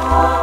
Oh.